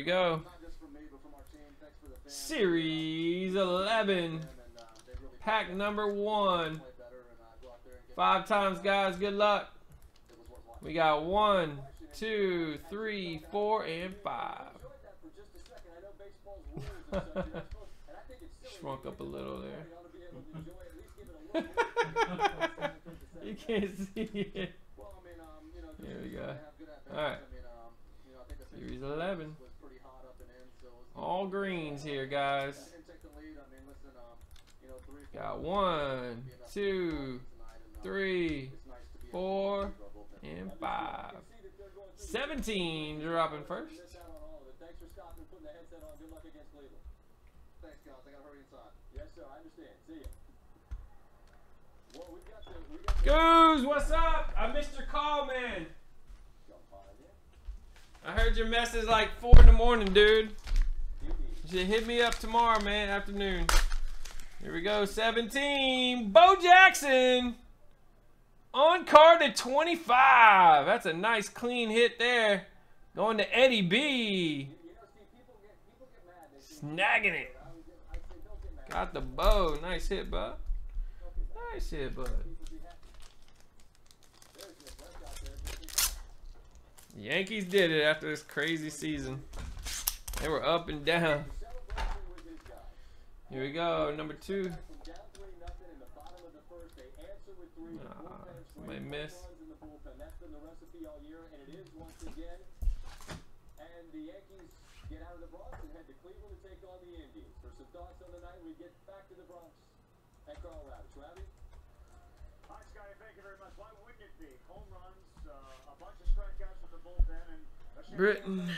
we go. Series 11. Pack number one. Five times, guys. Good luck. We got one, two, three, four, and five. Shrunk up a little there. you can't see it. There we go. Alright. Series 11. All uh, greens here, guys. Um, got one, two, uh, three, four, and five. 17 dropping first. thanks for stopping and putting the headset on good luck against leibel thanks guys i got a hurry inside yes sir i understand see ya Goose, what's up? I missed your call, man. I heard your message like 4 in the morning, dude. You should hit me up tomorrow, man, afternoon. Here we go, 17. Bo Jackson on card to 25. That's a nice clean hit there. Going to Eddie B. Snagging it. Got the bow. Nice hit, bud. Nice hit, bud. Yankees did it after this crazy season. They were up and down. Here we go, number two. Ah, somebody miss. And the Yankees get out of the Bronx and head to Cleveland to take on the Indians. For some thoughts on the night, we get back to the Bronx and Karl Ravech. Ravi? Hi, Scotty. Thank you very much. Why wouldn't it be? Home runs, uh, Britton,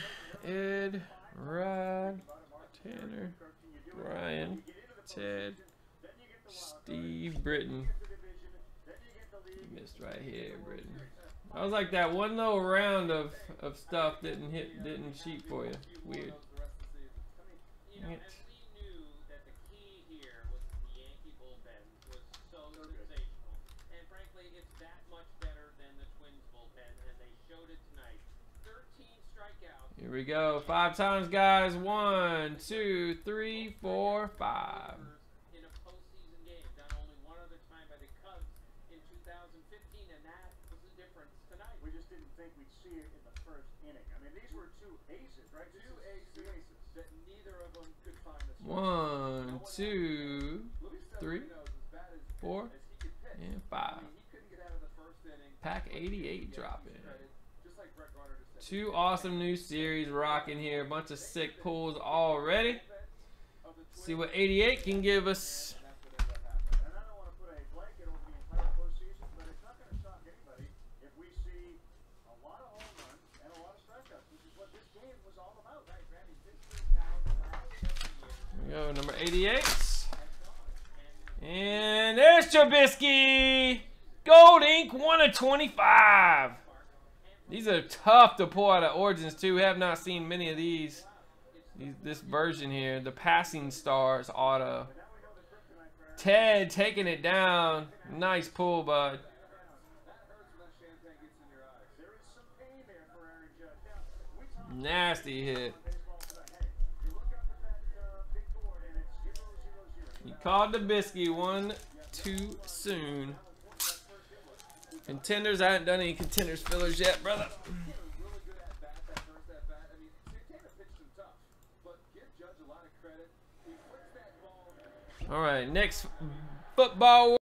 Ed, Rod, Tanner, Brian, Ted, Steve Britton. You missed right here, Britton. I was like that one little round of, of stuff didn't hit didn't cheat for you. Weird. You know, Dang it. we knew that the key here was the Yankee bullpen was so sensational. And frankly, it's that much better than the Twins bullpen, and they showed it tonight. 13 strikeouts. Here we go. Five times, guys. One, two, three, four, five. in a postseason game, done only one other time by the Cubs in 2015, and that was the difference tonight. we just didn't think we'd see it in the first inning. I mean, these were two aces, right? Two aces two aces. that neither of them could find the strike. One, two, Luis three, Severino is as bad as, four, as he could pitch. and five. mean, he couldn't get Two awesome new series rocking here. A bunch of sick pulls already. See what 88 can give us. go, number 88. And there's Trubisky. Gold ink, 1 of 25. These are tough to pull out of Origins, too. We have not seen many of these. this version here, the Passing Stars auto. Ted taking it down. Nice pull, bud. Nasty hit. He called the biscuit one too soon. Contenders, I haven't done any contenders fillers yet, brother. All right, next football.